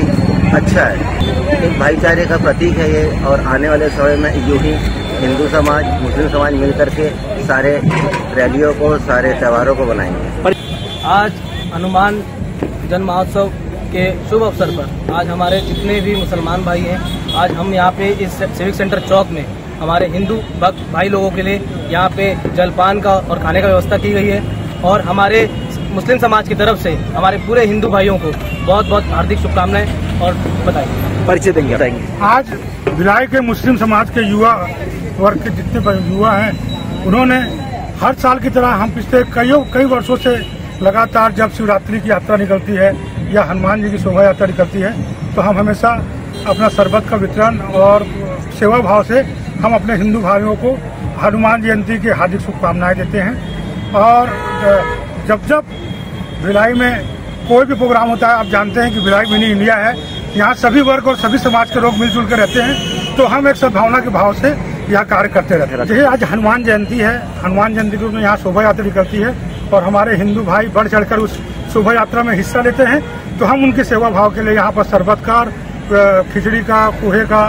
[SPEAKER 18] अच्छा है। एक भाईचारे का प्रतीक है ये और आने वाले समय में यूँ ही हिंदू समाज मुस्लिम समाज मिलकर के सारे रैलियों को सारे त्योहारों को बनाएँगे।
[SPEAKER 19] आज हनुमान जन्म महोत्सव के शुभ अवसर पर आज हमारे जितने भी मुसलमान भाई हैं आज हम यहाँ पे इस सिविक सेंटर चौक में हमारे हिंदू भक्त भाई लोगों के लिए यहाँ पे जलपान का और खाने का व्यवस्था की गई है और हमारे मुस्लिम समाज की तरफ़ से हमारे पूरे हिंदू भाइयों को बहुत बहुत हार्दिक शुभकामनाएँ और बताइए
[SPEAKER 18] परिचय देंगे बताएँगे।
[SPEAKER 20] आज भिलाई के मुस्लिम समाज के युवा वर्ग के जितने युवा हैं उन्होंने हर साल की तरह हम पिछले कई कई वर्षों से लगातार जब शिवरात्रि की यात्रा निकलती है या हनुमान जी की शोभा यात्रा निकलती है तो हम हमेशा अपना शरबत का वितरण और सेवा भाव से हम अपने हिंदू भाइयों को हनुमान जयंती की हार्दिक शुभकामनाएँ देते हैं। और जब जब भिलाई में कोई भी प्रोग्राम होता है, आप जानते हैं कि भिलाई मिनी इंडिया है, यहाँ सभी वर्ग और सभी समाज के लोग मिलजुल कर रहते हैं तो हम एक सद्भावना के भाव से यहाँ कार्य करते रहते हैं। जैसे आज हनुमान जयंती है, हनुमान जयंती के रूप में यहाँ शोभा यात्रा निकलती है, और हमारे हिंदू भाई बढ़ चढ़कर उस शोभा यात्रा में हिस्सा लेते हैं तो हम उनके सेवा भाव के लिए यहाँ पर शरबत का खिचड़ी का कुहे का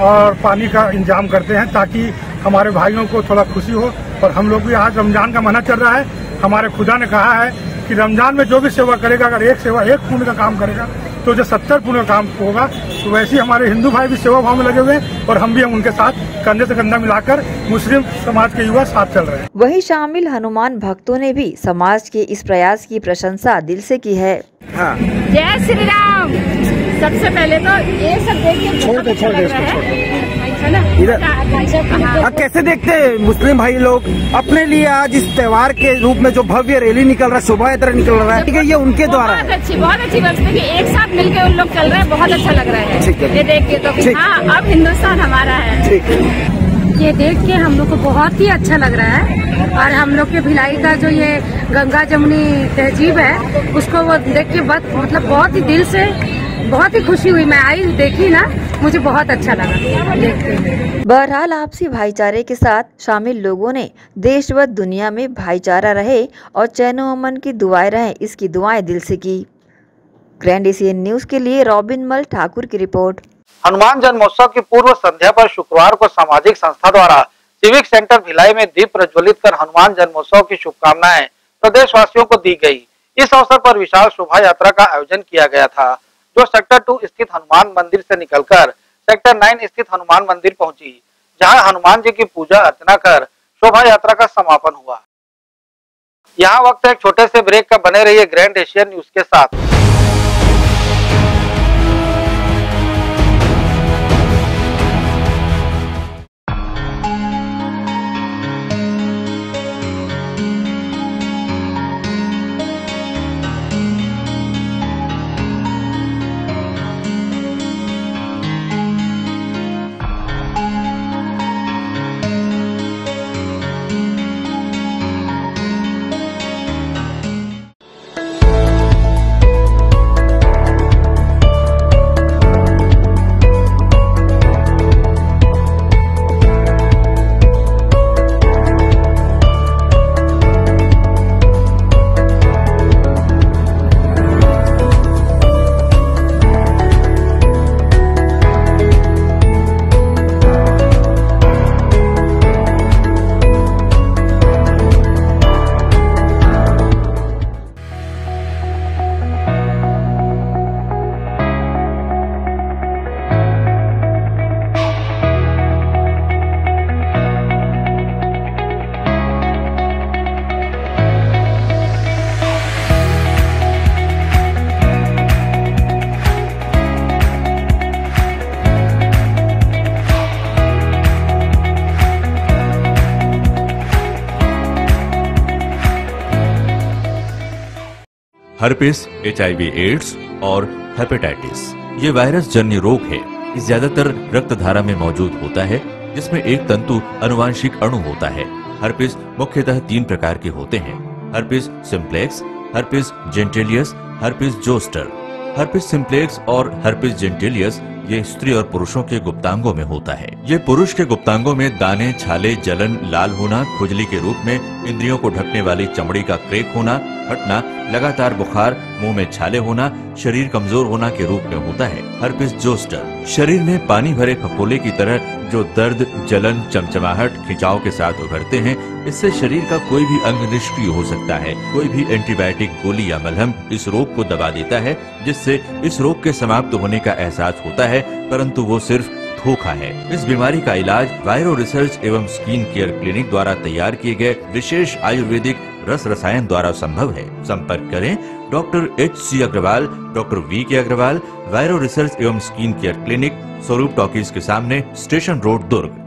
[SPEAKER 20] और पानी का इंतज़ाम करते हैं ताकि हमारे भाइयों को थोड़ा खुशी हो। और हम लोग भी आज रमज़ान का महीना चल रहा है। हमारे खुदा ने कहा है कि रमज़ान में जो भी सेवा करेगा, अगर एक सेवा, एक खून का काम करेगा तो जो सत्तर पुण्य काम होगा तो वैसे ही हमारे हिंदू भाई भी सेवा भाव में लगे हुए हैं और हम भी हम उनके साथ कंधे से कंधा मिलाकर मुस्लिम समाज के युवा साथ चल रहे हैं।
[SPEAKER 2] वही शामिल हनुमान भक्तों ने भी समाज के इस प्रयास की प्रशंसा दिल से की है।
[SPEAKER 18] हाँ।
[SPEAKER 21] जय श्री राम। सबसे पहले तो ये सब देखिए छोड़ दे अच्छा लग रहा है है ना?
[SPEAKER 18] इधर। हाँ, कैसे देखते हैं मुस्लिम भाई लोग? अपने लिए आज इस त्योहार के रूप में जो भव्य रैली निकल रहा है शोभा यात्रा निकल रहा है ठीक है ये उनके द्वारा
[SPEAKER 21] बहुत अच्छी बहुत अच्छी बात है कि एक साथ मिलकर उन लोग चल रहे हैं बहुत अच्छा लग रहा
[SPEAKER 18] ठीक
[SPEAKER 21] है।
[SPEAKER 18] है।
[SPEAKER 21] ये देख के तो हाँ अब हिंदुस्तान हमारा है।
[SPEAKER 18] ठीक। है
[SPEAKER 7] ये देख के हम लोग को बहुत ही अच्छा लग रहा है और हम लोग के भिलाई का जो ये गंगा जमुनी तहजीब है उसको वो देख के बस मतलब बहुत ही दिल से बहुत ही खुशी हुई। मैं आई देखी ना मुझे बहुत अच्छा लगा।
[SPEAKER 2] बहरहाल आपसी भाईचारे के साथ शामिल लोगों ने देश व दुनिया में भाईचारा रहे और चैन अमन की दुआएँ रहे इसकी दुआएँ दिल से की। ग्रैंड एशियन न्यूज़ के लिए रॉबिन मल ठाकुर की रिपोर्ट।
[SPEAKER 1] हनुमान जन्मोत्सव की पूर्व संध्या पर शुक्रवार को सामाजिक संस्था द्वारा सिविक सेंटर भिलाई में दीप प्रज्वलित कर हनुमान जन्मोत्सव की शुभकामनाएँ प्रदेशवासियों को दी गई। इस अवसर पर विशाल शोभा यात्रा का आयोजन किया गया था। जो सेक्टर टू स्थित हनुमान मंदिर से निकलकर सेक्टर नाइन स्थित हनुमान मंदिर पहुँची, जहाँ हनुमान जी की पूजा अर्चना कर शोभा यात्रा का समापन हुआ। यहाँ वक्त एक छोटे से ब्रेक का, बने रहिए ग्रैंड एशियन न्यूज़ के साथ।
[SPEAKER 22] हर्पिस एच एड्स और हेपेटाइटिस ये वायरस जन्य रोग है. ज़्यादातर रक्त धारा में मौजूद होता है, जिसमें एक तंतु अनुवांशिक अणु होता है. हर्पिस मुख्यतः तीन प्रकार के होते हैं. Herpes simplex herpes genitalis herpes zoster herpes simplex और हर्पिस जेंटेलियस ये स्त्री और पुरुषों के गुप्तांगों में होता है। ये पुरुष के गुप्तांगों में दाने, छाले, जलन, लाल होना, खुजली के रूप में, इंद्रियों को ढकने वाली चमड़ी का क्रेक होना फटना लगातार बुखार, मुँह में छाले होना, शरीर कमज़ोर होना के रूप में होता है। Herpes zoster. शरीर में पानी भरे फफोले की तरह जो दर्द, जलन, चमचमाहट, खिंचाव के साथ उभरते हैं, इससे शरीर का कोई भी अंग निष्क्रिय हो सकता है। कोई भी एंटीबायोटिक गोली या मलहम इस रोग को दबा देता है, जिससे इस रोग के समाप्त होने का एहसास होता है, परंतु वो सिर्फ़ धोखा है। इस बीमारी का इलाज वायरो रिसर्च एवं स्किन केयर क्लिनिक द्वारा तैयार किए गए विशेष आयुर्वेदिक रस रसायन द्वारा संभव है। संपर्क करें doctor H C Agrawal, doctor V K Agrawal, viro research एवं skin care clinic, Swaroop talkies के सामने, स्टेशन रोड, दुर्ग।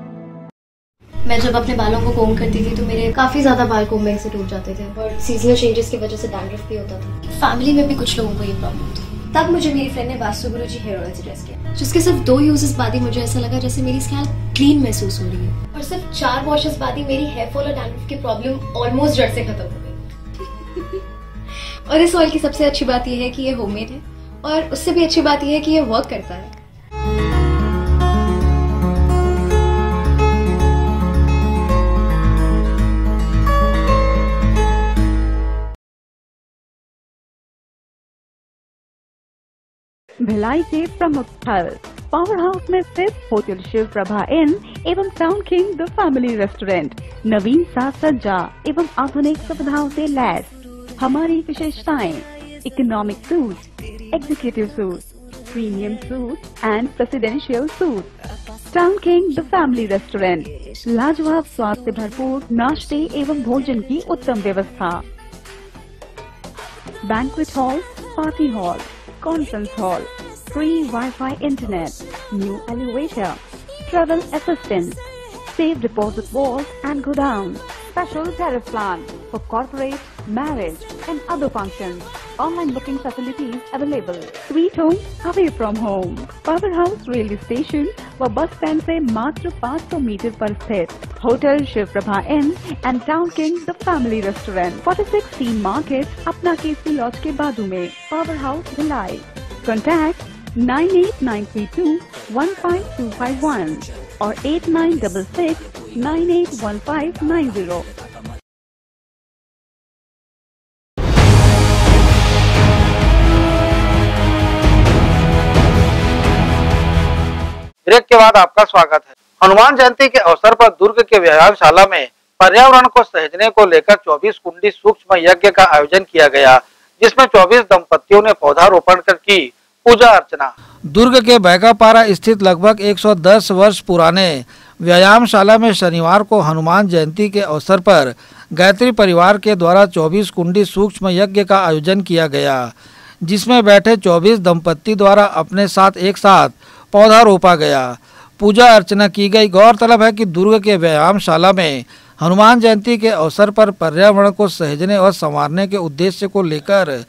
[SPEAKER 23] मैं जब अपने बालों को कोम करती थी तो मेरे काफ़ी ज़्यादा बाल कोम्बिंग से टूट जाते थे, और सीजनल चेंजेस की वजह से डैंड्रफ भी होता था। फैमिली में भी कुछ लोगों को ये प्रॉब्लम थी। तब मुझे मेरी फ्रेंड ने वास्तु गुरु जी हेयर ऑयल सजेस्ट किया। जिसके सिर्फ़ दो यूजेस बाद ही मुझे ऐसा लगा जैसे मेरी स्कैल्प क्लीन महसूस हो रही है। और सिर्फ़ चार वॉशेस बाद ही मेरी हेयर फॉल और डैंड्रफ की प्रॉब्लम ऑलमोस्ट जड़ से खत्म हो गई। और इस ऑयल की सबसे अच्छी बात यह है कि ये होममेड है। और उससे भी अच्छी बात यह है कि ये वर्क करता है।
[SPEAKER 24] भिलाई के प्रमुख स्थल पावर हाउस में स्थित होटल शिव प्रभा इन एवं town king the family restaurant नवीन साज सज्जा एवं आधुनिक सुविधाओं से लैस। हमारी विशेषताएँ economic suite executive suite premium suite and presidential suite town king the family restaurant लाजवाब स्वाद से भरपूर नाश्ते एवं भोजन की उत्तम व्यवस्था। Banquet hall party hall conference hall, free Wi-Fi internet, new elevator, travel assistance, safe deposit vault and go down, special tariff plan for corporate, marriage and other functions. Online booking facilities available. Sweet home away from home. Powerhouse railway station व bus stand से मात्र 500 metre पर स्थित hotel Shiv Prabha inn and town king the family restaurant 46 scene market अपना केसी laws के बाजू में power house Bhilai contact nine eight nine three two one five two five one और eight nine double six nine eight one five nine zero
[SPEAKER 1] break के बाद आपका स्वागत है। हनुमान जयंती के अवसर पर दुर्ग के व्यायामशाला में पर्यावरण को सहेजने को लेकर 24 कुंडी सूक्ष्म यज्ञ का आयोजन किया गया, जिसमें 24 दंपतियों ने पौधारोपण कर की। पूजा अर्चना।
[SPEAKER 5] दुर्ग के बैकापारा स्थित लगभग 110 वर्ष पुराने व्यायामशाला में शनिवार को हनुमान जयंती के अवसर पर गायत्री परिवार के द्वारा 24 कुंडी सूक्ष्म यज्ञ का आयोजन किया गया, जिसमें बैठे 24 दंपत्ति द्वारा अपने साथ एक साथ पौधा रोपा गया। पूजा अर्चना की गई। गौरतलब है कि दुर्ग के व्यायामशाला में हनुमान जयंती के अवसर पर पर्यावरण को सहेजने और संवारने के उद्देश्य को लेकर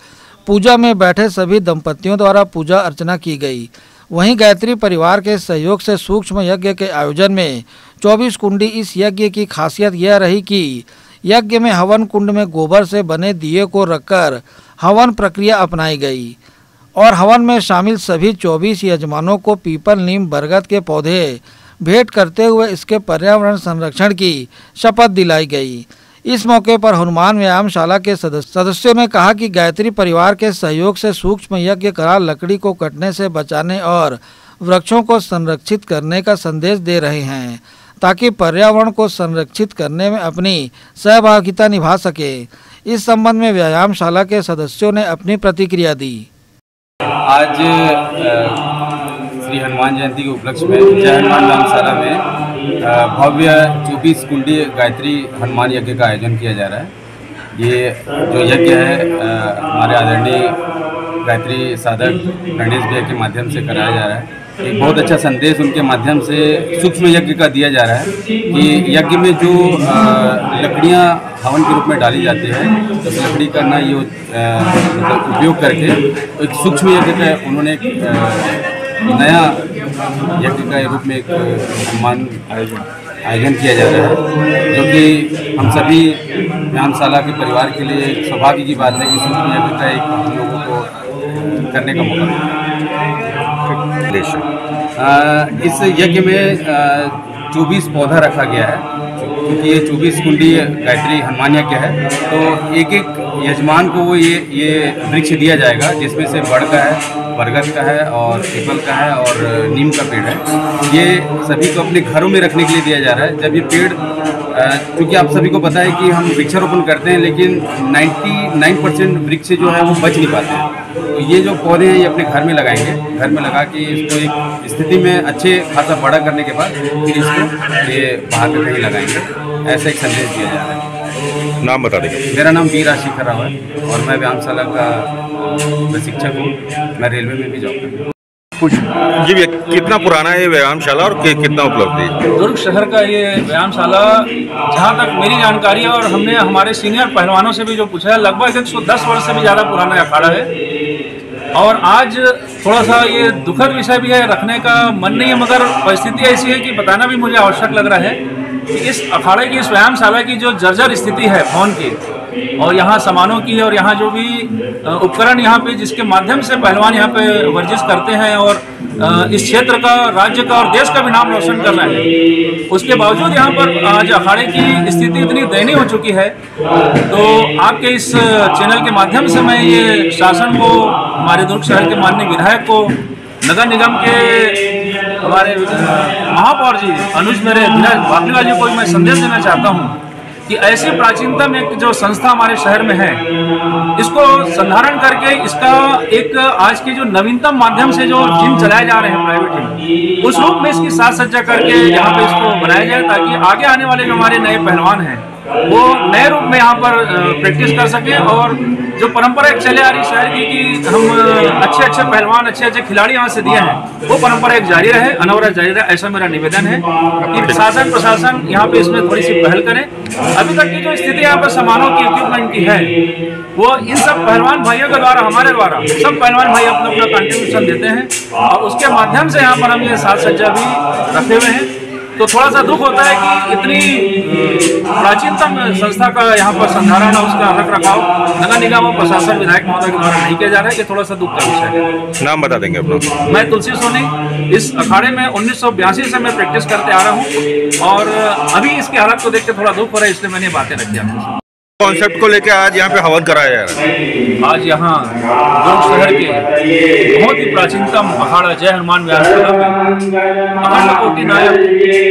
[SPEAKER 5] पूजा में बैठे सभी दंपतियों द्वारा पूजा अर्चना की गई। वहीं गायत्री परिवार के सहयोग से सूक्ष्म यज्ञ के आयोजन में 24 कुंडी इस यज्ञ की खासियत यह रही कि यज्ञ में हवन कुंड में गोबर से बने दिए को रखकर हवन प्रक्रिया अपनाई गई और हवन में शामिल सभी 24 यजमानों को पीपल, नीम, बरगद के पौधे भेंट करते हुए इसके पर्यावरण संरक्षण की शपथ दिलाई गई। इस मौके पर हनुमान व्यायामशाला के सदस्यों ने कहा कि गायत्री परिवार के सहयोग से सूक्ष्म यज्ञ करा लकड़ी को कटने से बचाने और वृक्षों को संरक्षित करने का संदेश दे रहे हैं, ताकि पर्यावरण को संरक्षित करने में अपनी सहभागिता निभा सके। इस संबंध में व्यायामशाला के सदस्यों ने अपनी प्रतिक्रिया दी।
[SPEAKER 25] आज श्री हनुमान जयंती के उपलक्ष्य में, जय हनुमान व्यायामशाला में भव्य चौबीस कुंडी गायत्री हनुमान यज्ञ का आयोजन किया जा रहा है। ये जो यज्ञ है हमारे आदरणीय गायत्री साधक गणेश भैया के माध्यम से कराया जा रहा है। एक बहुत अच्छा संदेश उनके माध्यम से सूक्ष्म यज्ञ का दिया जा रहा है कि यज्ञ में जो लकड़ियाँ हवन के रूप में डाली जाती है तो लकड़ी का ना ये मतलब उपयोग करके एक सूक्ष्म यज्ञ का उन्होंने नया यज्ञ का रूप में एक सम्मान आयोजन आयोजन किया जा रहा है जो कि हम सभी व्यायामशाला के परिवार के लिए सौभाग्य की बात है कि सूक्ष्म यज्ञ का एक हम लोगों को करने का मौका मिला। इस यज्ञ में चौबीस पौधा रखा गया है क्योंकि ये चौबीस कुंडी गायत्री हनुमान यज्ञ है तो एक एक यजमान को वो ये ये वृक्ष दिया जाएगा, जिसमें से बड़ का है, बरगद का है और पीपल का है और नीम का पेड़ है। ये सभी को अपने घरों में रखने के लिए दिया जा रहा है। जब ये पेड़ क्योंकि आप सभी को पता है कि हम वृक्षारोपण करते हैं, लेकिन 99 परसेंट वृक्ष जो है वो बच नहीं पाते हैं। तो ये जो पौधे हैं, ये अपने घर में लगाएँगे। घर में लगा के इसको एक स्थिति में अच्छे खासा बड़ा करने के बाद फिर इसको ये बाहर कहीं लगाएँगे। ऐसा एक संदेश दिया जा रहा है।
[SPEAKER 26] नाम बता देंगे
[SPEAKER 25] मेरा नाम वीरा शिखर राव है और मैं व्यायामशाला का प्रशिक्षक हूँ। मैं रेलवे में भी जॉब करता हूँ।
[SPEAKER 26] कुछ ये कितना पुराना है ये व्यायामशाला और कि, कितना उपलब्ध है?
[SPEAKER 27] दुर्ग शहर का ये व्यायामशाला जहाँ तक मेरी जानकारी है और हमने हमारे सीनियर पहलवानों से भी जो पूछा है लगभग 110 वर्ष से भी ज़्यादा पुराना अखाड़ा है। और आज थोड़ा सा ये दुखद विषय भी है रखने का मन नहीं है मगर परिस्थिति ऐसी है कि बताना भी मुझे आवश्यक लग रहा है। कि इस अखाड़े की, इस व्यायामशाला की जो जर्जर स्थिति है भवन की, और यहाँ सामानों की, और यहाँ जो भी उपकरण यहाँ पे जिसके माध्यम से पहलवान यहाँ पे वर्जिश करते हैं, और इस क्षेत्र का, राज्य का और देश का भी नाम रोशन कर रहे हैं। उसके बावजूद यहाँ पर आज अखाड़े की स्थिति इतनी दयनीय हो चुकी है तो आपके इस चैनल के माध्यम से मैं ये शासन को हमारे दुर्ग शहर के माननीय विधायक को, नगर निगम के हमारे महापौर जी अनुज मेरे वाकलीवाल जी को मैं संदेश देना चाहता हूँ कि ऐसी प्राचीनतम एक जो संस्था हमारे शहर में है, इसको संधारण करके इसका एक आज के जो नवीनतम माध्यम से जो जिम चलाए जा रहे हैं प्राइवेट उस रूप में इसकी साज सज्जा करके यहाँ पे इसको बनाया जाए ताकि आगे आने वाले जो हमारे नए पहलवान हैं वो नए रूप में यहाँ पर प्रैक्टिस कर सके और जो परंपरा चले आ रही शहर की, कि हम अच्छे अच्छे पहलवान, अच्छे अच्छे खिलाड़ी यहाँ से दिए हैं। वो परंपरा एक जारी रहे, अनवरत जारी रहे, ऐसा मेरा निवेदन है। कि शासन प्रशासन यहाँ पे इसमें थोड़ी सी पहल करें। अभी तक की जो स्थिति यहाँ पर सामानों की इक्विपमेंट की है, वो इन सब पहलवान भाइयों के द्वारा, हमारे द्वारा, सब पहलवान भाई अपना अपना कंट्रीब्यूशन देते हैं और उसके माध्यम से यहाँ पर हम ये साज सज्जा भी रखे हुए हैं। तो थोड़ा सा दुख होता है कि इतनी प्राचीनतम संस्था का यहाँ पर संधारण है उसका रख रखाव नगर निगम और प्रशासन विधायक महोदय के द्वारा नहीं किया जा रहा है। ये थोड़ा सा दुख का विषय है।
[SPEAKER 26] नाम बता देंगे अपना।
[SPEAKER 27] मैं तुलसी सोनी इस अखाड़े में उन्नीस सौ बयासी से मैं प्रैक्टिस करते आ रहा हूँ और अभी इसकी हालत को देख के थोड़ा दुख हो रहा है इसलिए मैंने बातें रख आपके।
[SPEAKER 26] कॉन्सेप्ट को लेकर आज यहाँ पे हवन कराया जा रहा है।
[SPEAKER 27] आज यहाँ दुर्ग शहर के बहुत ही प्राचीनतम अखाड़ा जय हनुमान व्यासशाला नायक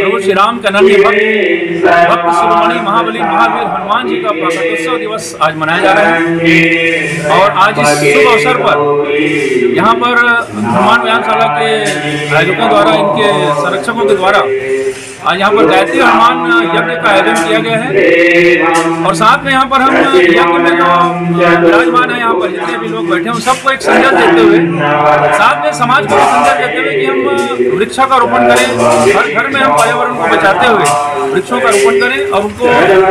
[SPEAKER 27] प्रभु श्री राम के अनन्य भक्त भक्त शिरोमणि महाबली महावीर हनुमान जी का प्राकटोत्सव दिवस आज मनाया जा रहा है। और आज इस शुभ अवसर पर यहाँ पर हनुमान व्यायामशाला के आयोजकों द्वारा, इनके संरक्षकों के द्वारा यहाँ पर गायत्री हनुमान यज्ञ का आयोजन किया गया है। और साथ में यहाँ पर हम यज्ञ में जो विराजमान है यहाँ पर जितने भी लोग बैठे हैं उन सबको एक संदेश देते हुए साथ में समाज को भी संदेश देते हुए कि हम वृक्षा का रोपण करें हर घर में हम पर्यावरण को बचाते हुए वृक्षों का रोपण करें और उनको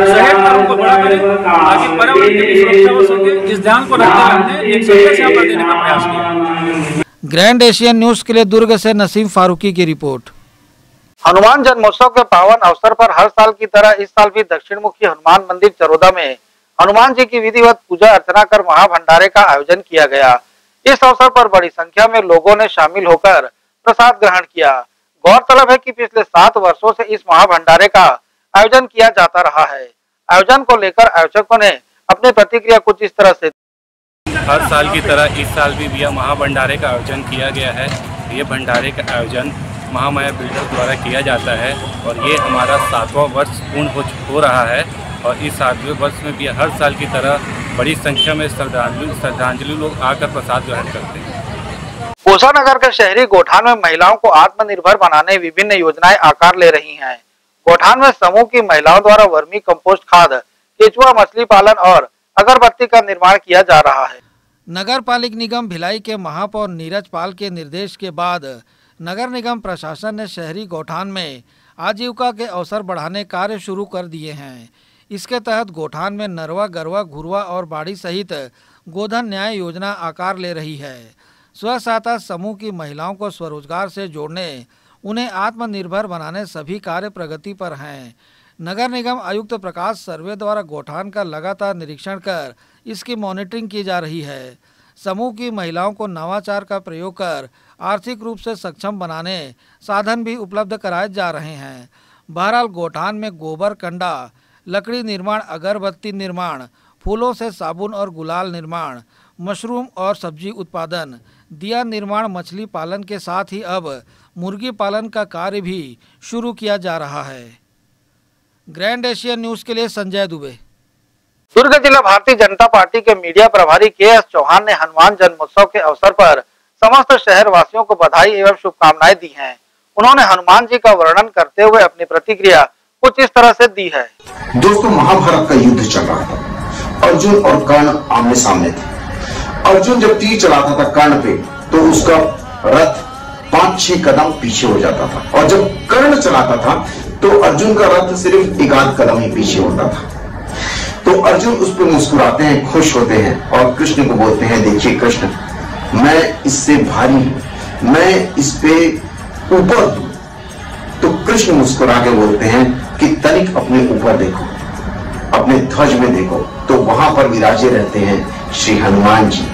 [SPEAKER 27] शहर कर उनको बड़ा करें ताकि पर्यावरण की सुरक्षा हो सके। इस ध्यान को रखते हुए हमने एक संदेश यहाँ पर देने का प्रयास किया।
[SPEAKER 5] ग्रैंड एशियन न्यूज़ के लिए दुर्ग से नसीम फारूकी की रिपोर्ट।
[SPEAKER 1] हनुमान जन्मोत्सव के पावन अवसर पर हर साल की तरह इस साल भी दक्षिण मुखी हनुमान मंदिर चरोदा में हनुमान जी की विधिवत पूजा अर्चना कर महाभंडारे का आयोजन किया गया। इस अवसर पर बड़ी संख्या में लोगों ने शामिल होकर प्रसाद ग्रहण किया। गौरतलब है कि पिछले सात वर्षों से इस महाभंडारे का आयोजन किया जाता रहा है। आयोजन को लेकर आयोजकों ने अपनी प्रतिक्रिया कुछ इस तरह से
[SPEAKER 28] हर साल की तरह इस साल भी भैया महाभंडारे का आयोजन किया गया है। ये भंडारे का आयोजन महामाया बिल्डर द्वारा किया जाता है और ये हमारा सातवां वर्ष पूर्ण हो हो रहा है और इस सातवें वर्ष में भी हर साल की तरह बड़ी संख्या में श्रद्धांजलि श्रद्धांजलि लोग आकर प्रसाद ग्रहण करते हैं
[SPEAKER 1] कोसा नगर के शहरी गोठान में महिलाओं को आत्मनिर्भर बनाने विभिन्न योजनाएँ आकार ले रही हैं। गोठान में समूह की महिलाओं द्वारा वर्मी कंपोस्ट खाद केचुआ मछली पालन और अगरबत्ती का निर्माण किया जा रहा है
[SPEAKER 5] नगर पालिक निगम भिलाई के महापौर नीरज पाल के निर्देश के बाद नगर निगम प्रशासन ने शहरी गोठान में आजीविका के अवसर बढ़ाने कार्य शुरू कर दिए हैं। इसके तहत गोठान में नरवा, गरवा, घुरवा और बाड़ी सहित गोधन न्याय योजना आकार ले रही है। स्व सहायता समूह की महिलाओं को स्वरोजगार से जोड़ने, उन्हें आत्मनिर्भर बनाने सभी कार्य प्रगति पर हैं। नगर निगम आयुक्त प्रकाश सर्वे द्वारा गोठान का लगातार निरीक्षण कर इसकी मॉनिटरिंग की जा रही है। समूह की महिलाओं को नवाचार का प्रयोग कर आर्थिक रूप से सक्षम बनाने साधन भी उपलब्ध कराए जा रहे हैं। बहरहाल गोठान में गोबर, कंडा, लकड़ी निर्माण, अगरबत्ती निर्माण, फूलों से साबुन और गुलाल निर्माण, मशरूम और सब्ज़ी उत्पादन, दिया निर्माण, मछली पालन के साथ ही अब मुर्गी पालन का कार्य भी शुरू किया जा रहा है। ग्रैंड एशियन न्यूज़ के लिए संजय दुबे।
[SPEAKER 1] दुर्ग जिला भारतीय जनता पार्टी के मीडिया प्रभारी के एस चौहान ने हनुमान जन्मोत्सव के अवसर पर समस्त शहर वासियों को बधाई एवं शुभकामनाएँ दी हैं। उन्होंने हनुमान जी का वर्णन करते हुए अपनी प्रतिक्रिया कुछ इस तरह से दी है।
[SPEAKER 29] दोस्तों, महाभारत का युद्ध चल रहा था। अर्जुन और कर्ण आमने सामने थे। अर्जुन जब तीर चलाता था कर्ण पे तो उसका रथ पाँच छह कदम पीछे हो जाता था। और जब कर्ण चलाता था तो अर्जुन का रथ सिर्फ़ एक आध कदम ही पीछे होता था। तो अर्जुन उस पर मुस्कुराते हैं, खुश होते हैं और कृष्ण को बोलते हैं, देखिए कृष्ण मैं इससे भारी हूँ। मैं इस पे ऊपर हूँ। तो कृष्ण मुस्कुरा के बोलते हैं कि, तनिक अपने ऊपर देखो, अपने ध्वज में देखो। तो वहाँ पर विराजे रहते हैं श्री हनुमान जी।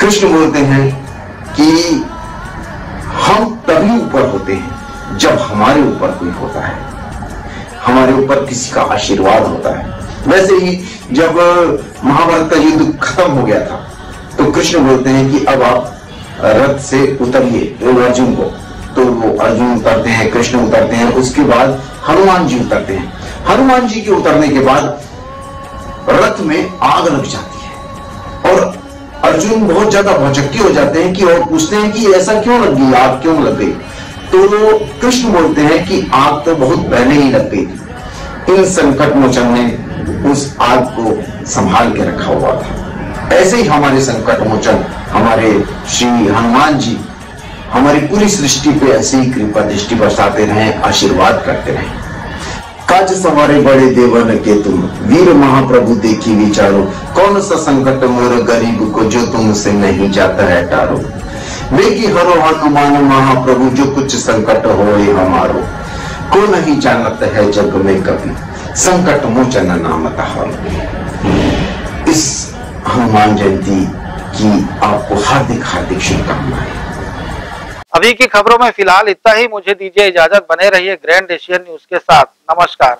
[SPEAKER 29] कृष्ण बोलते हैं कि, हम तभी ऊपर होते हैं जब हमारे ऊपर कोई होता है। हमारे ऊपर किसी का आशीर्वाद होता है। वैसे ही जब महाभारत का युद्ध खत्म हो गया था तो कृष्ण बोलते हैं कि अब आप रथ से उतरिए अर्जुन को। तो वो अर्जुन उतरते हैं, कृष्ण उतरते हैं, उसके बाद हनुमान जी उतरते हैं। हनुमान जी के उतरने के बाद रथ में आग लग जाती है। और अर्जुन बहुत ज़्यादा भौचक्के हो जाते हैं कि, और पूछते हैं कि ऐसा क्यों लग गई, आग क्यों लग गई? तो कृष्ण बोलते हैं कि आग तो बहुत पहले ही लग गई थी। इन संकट मोचन ने उस आग को संभाल के रखा हुआ था। ऐसे ही हमारे संकट मोचन, हमारे श्री हनुमान जी, हमारी पूरी सृष्टि पे ऐसे ही कृपा दृष्टि बरसाते रहे, आशीर्वाद करते रहे। काज सवारे बड़े देवन के तुम, वीर महाप्रभु देखी विचारो कौन सा संकट मोर गरीब को जो तुमसे नहीं जाता है टारो? बेगी हरो हनुमान महाप्रभु जो कुछ संकट हो हमारो, को नहीं जानत है जग में कभी, संकट मोचन नाम इस हनुमान जयंती की आपको हार्दिक हार्दिक शुभकामनाएँ।
[SPEAKER 1] अभी की खबरों में फ़िलहाल इतना ही। मुझे दीजिए इजाज़त। बने रहिए ग्रैंड एशियन न्यूज़ के साथ। नमस्कार।